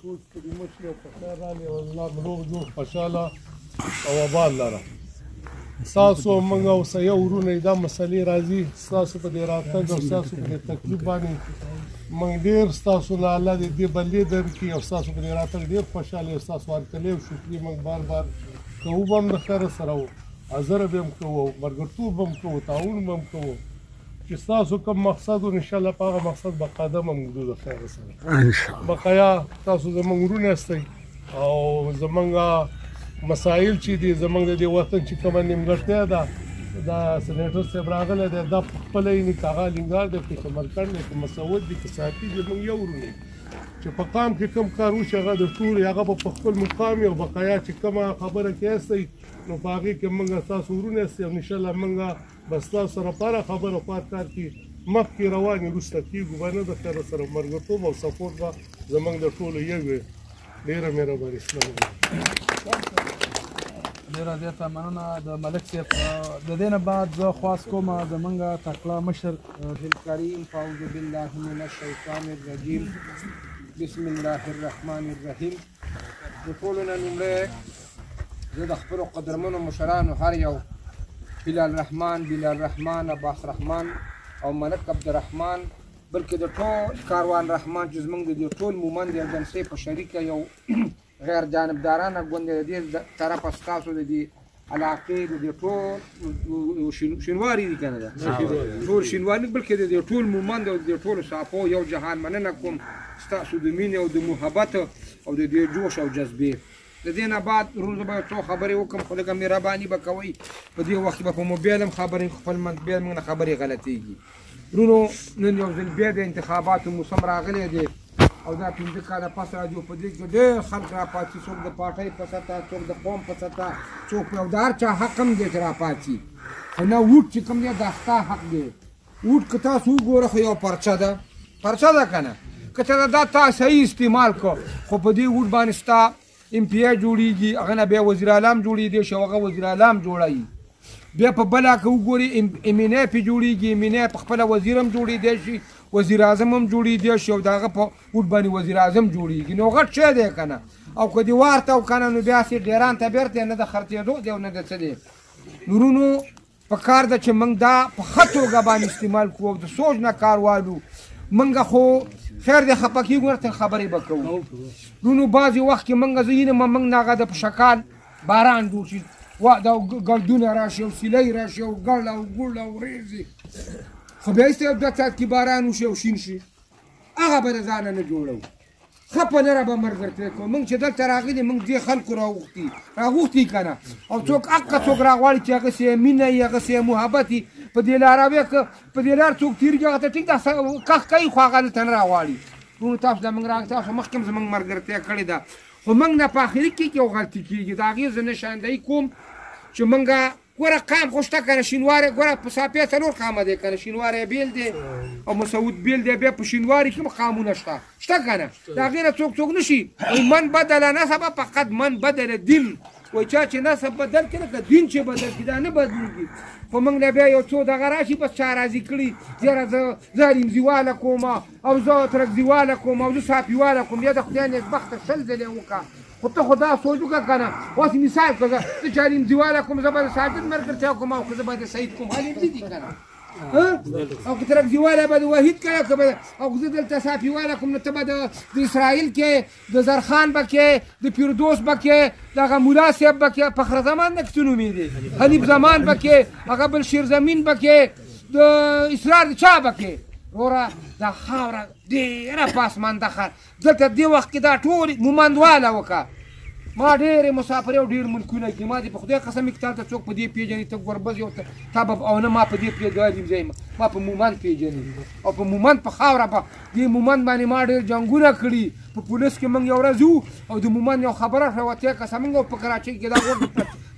ټول ستړي مه شي او په خیر راغلي او الله مو روغ جوړ خوشحاله او اباد لره تاسو موږ او سه یو وروڼه یې دا مسلې راځي ستاسو په دې راتګ او ستاسو په دې تکلیف باندې موږ ډېر ستاسو نه الله دې دې بلې درکړي او ستاسو په دې راتګ ډېر خوشحاله یو ستاسو هرکلی او شکري موږ بار بار کوو به هم د خیره سره وو حاضر به هم کوو او ملګرتوب به هم کوو تعاون به هم کوو چې ستاسو کوم مقصد او انشاءالله په هغه مقصد به قدم هم ږدو د خیره سره بقایا تاسو زموږ ورونه یاستئ او زمونږه مسائل چې دي زمونږ د دې وطن چې کومه نیمګړتیا ده دا سېنېټر صاحب راغلی دی دا په خپله یې نیکه هغه الینګار دی که سمرقند دی که مسعود دي که ساقي دي مونږ یو ورونه چې په قام کې کوم کار وشي هغه د ټولو هغه به په خپل مقام او بقایا چې کومه خبره کې هستئ نو په هغې کې مونږ تاسو ورونه یاست او انشاءالله مونږ بس تاسو سره په هره خبره په هر کار کې مخکې روان یو وروسته کېږو به نه د خیره سره ملګرتوب او سپورټ به زمونږ د ټولو یو وي ډېره مهرباني اسلام ډیره زیاته مننه د ملک صاحب د دې نه بعد زه خواست کوم زمونږ تکړه مشر الکریم فاعوذ بالله من الشیطان الرجیم بسم الله الرحمن الرحیم د ټولو نه لومړی زه د خپلو قدرمنو مشرانو هر یو هلال رحمان بلال رحمان عباس رحمان او ملک عبدالرحمن بلکې د ټول کاروان رحمان چې زمونږ د دې ټول مومند ایجنسۍ په شریکه یو غیر جانبدارانه ګوند د دې طرفه ستاسو د دې علاقې د دې ټول شینواری دي کنه دا ټول شینواری بلکې د دې ټول مومند او د دې ټول صافو یو جهان مننه کوم ستاسو د مینې او د محبت او د دې جوش او جذبې د دې نه بعد روز به څو خبرې وکم خو لږه مهرباني به کوئ په دې وخت به په موبایل هم خبرې خپل منځ بیا موږ نه خبرې غلطېږي ورونو نن یو ځل بیا د انتخاباتو موسم راغلی دی او دا پنځه کاله پس راځي او په دې کې ډېر خلک راپاڅي څوک د پارټۍ په سطح څوک د قوم په سطح څوک په یو د هر چا حق هم دی چې راپاڅي خو نه ووټ چې کوم دی دا ستا حق دی ووټ که تاسو وګوره خو یو پرچه ده پرچه ده که نه که چېرته دا تا صحیح استعمال کړو خو په دې ووټ باندې ستا ایم پی ای جوړیږي هغه نه بیا وزیر اعلی هم جوړیدی شي او هغه وزیر اعلی هم جوړوي بیا په بله که وګوري ایم این ای پې جوړیږي ایم این ای په خپله وزیر هم جوړیدی شي وزیر اعظم هم جوړیدی شي او د هغه په ووټ باندې وزیر اعظم جوړیږي نو غټ شی دی که نه او که دې وارته او که نه نو بیا هسې ډیران ته بیرته نه د خرڅېدو دی او نه د څه دی نورونو په کار ده چې موږ دا په ښه توګه باندې استعمال کوو او د سوچ نه کار والو موږ خو خیر دی خپه کېږو نه تر خبرې به کوو نو بعضې وخت کې موږ زه یینم موږ نه هغه د شکال باران جوړ شي وا دا ګردونه راشي او سیلۍ راشي او ګړ او ګوړ او ورېځې خو بیا یې دوه څاڅکي باران وشي او شین شي هغه به د ځانه نه جوړوو ښه په نره به مرګ درته کوو موږ چې دلته راغلي موږ دې خلکو راغوښتي راغوښتي که نه او څوک حقه څوک راغواړي چې هغسې یې مینه یي هغسې یې محبت یي په دې لاروې که په دې لار څوک تېرېږي هغه ته ټیک ده کښ کوي خو هغه دلته نه راغواړي وروڼو تاسو ته موږ راغلي تاسو مخکې هم زموږ ملګرتیا کړې ده خو موږ نه په اخري کې یو غلطي کېږي د هغې زه نشاندهي کوم چې موږ ګوره قام خو شته کنه شینواری ګوره په ساپې څلور قامه دی کنه شینواری بیل دی او مسعود بیل دی بیا په شینواری کې قامونه شته شته کنه د هغې نه څوک څوک نشي وایي من بدل نسب فقط من بدل دین وایي چا چې نسب بدل کړي که دین چې بدل کړي دا نه بدلېږي خو موږ نه بیا یو څو دغه راشي بس چا راضي کړي یاره زه زه ریمزیواله کوم او زه ترکزیواله کوم او زه ساپیواله کوم یا د خدای نېکبخته شل ځلې وکړه خو ته خو دا سوچ وکړه کنه اوس مثال کړه ته چې علیم دیواله کوم زه به ساجد مرکز ته کوم او زه به سید کوم علیم دي کنه او که ترک دیواله به وحید کړه که به او زه دلته صافي واله کوم نو ته به د اسرائیل کې د زرخان به کې د پیردوس به کې دغه مولا صاحب به کې فخر زمان نه کې نومې دي حنیف زمان به کې هغه بل شیر زمین به کې د اسرار چا به کې وروره دا خاوره ډېره په اسمان دخه دلته دې وخت کې دا ټول مومندواله وکړه ما ډېرې مسافرې او ډېر ملکونه کې ما دې په خدای قسم کې تالته څوک په دې پیژني ته ګوربز یو ته تبب او نه ما په دې پیژني ځای ما په مومند پیژني او په مومند په خاوره په دې مومند باندې ما ډېر جنگونه کړي په پولیس کې موږ یو ورځ یو او د مومند یو خبره شوه ته قسم موږ په کراچۍ کې دا وګړي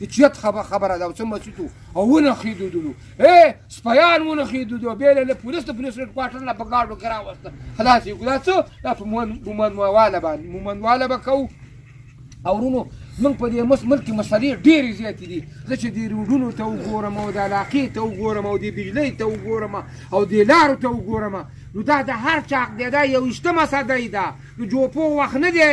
د چیت خبره ده او څه مسیتو او ونښېدودلو اے سپیان ونښېدودو بیا یې له پولیس د پولیس هېډ کوارټر نه په ګاډو کې راوسته خلاص یې کړو دا څه دا په مومندواله باندې مومندواله به کوو او ورونو موږ په دې مس ملک کې مسلې ډېرې زیاتې دي زه چې دې روډونو ته وګورم او د علاقې ته وګورم او د بجلۍ ته وګورم او د لارو ته وګورم نو دا د هر چاق دی دا یوویشتمه صدۍ ده د جوپو وخت نه دی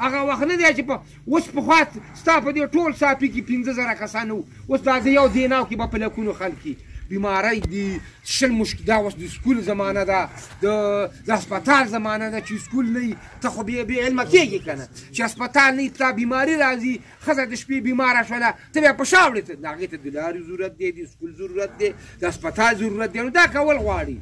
هغه وخت نه دی چې په اوس پخوا ستا په دې ټول ساپي کې پنځه زره کسان وو اوس دا د یو دیناو کې به په لکونو خلک دي بیمارۍ دي شل مشکل دا اوس د سکول زمانه ده د د هسپتال زمانه ده چې سکول نه وي ته خو بې علمه کېږي که نه چې هسپتال نه وي ستا بیماري راځي ښځه د شپې بیماره شوله ته بیا په شا وړې ته هغې ته د لارې ضرورت دی د سکول ضرورت دی د اسپتال ضرورت دی نو دا کول غواړي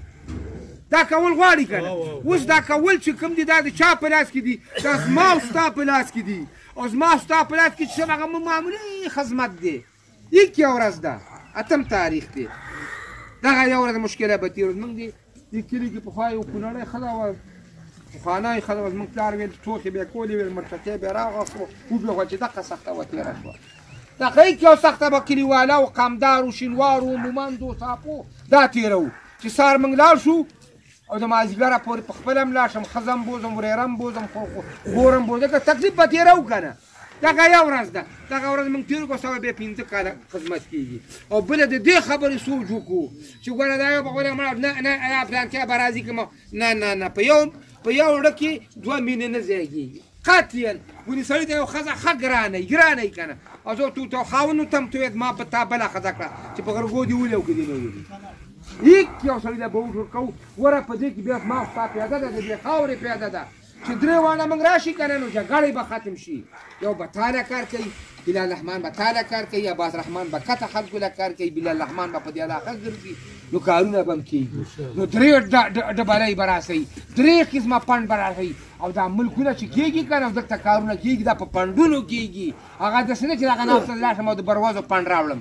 دا کول غواړي که نه اوس دا کول چې کوم دي دا د چا په لاس کې دي دا زما او ستا په لاس کې دي او زما او ستا په لاس کې چې څه هغه معمولي خدمت دی لیک یو ورځ ده اتم تاریخ دی دغه یو ورځ مشکله به تیر موږ دی د کلی کې پخوا یو کونړی ښځه وه پخوانی ښځه وه زموږ پلار ویل ټوخې به یې کولې ویل مرچکۍ به یې راغه شو وبه وه چې دغه سخته وه تېره شوه دغه هېڅ یو سخته به کلیواله او قامدار و شینوار و مومند و ساپو دا تېره وو چې سهار موږ لاړ شو او د مازیګره پورې په خپله هم لاړ شم ښځه هم بوځم ورېره هم بوځم خورم بوځم که تکلیف به تېره وو که نه دغه یو ورځ ده دغه ورځ موږ تیر کو سوا بیا پنځه کاله خدمت کیږي او بل د دې خبرې سوچ وکړو چې ګوره دا یو په غوړه مړه نه نه نه پلان کې به راځي کوم نه نه نه په یو په یو ورځ کې دوه مینې نه ځایږي قاتل ګونی سړی ته یو خزه خ ګرانه ګرانه کنه او زه تو تو خاونو تم تو ما په تا بل خزه کړه چې په غرګو دی ولې او کې دی نو ولې یک یو سړی له بوټ ورکو وره په دې کې بیا ما ستا پیاده ده دې خاورې پیاده ده چې درې واړه موږ راشي کنه نو جګړې به ختم شي یو به تاله کار کوي بلال رحمان به تاله کار کوي عباس رحمان به کته خلکو له کار کوي بلال رحمان به په دې علاقه ګرځي نو کارونه به هم کېږي نو درې ډبرۍ به راسي درې قسمه پنډ به راسي او دا ملکونه چې کېږي که نه دلته کارونه کېږي دا په پنډونو کېږي هغه داسې نه چې دغه ناوسه لاړ شم او د بروازو پنډ راوړم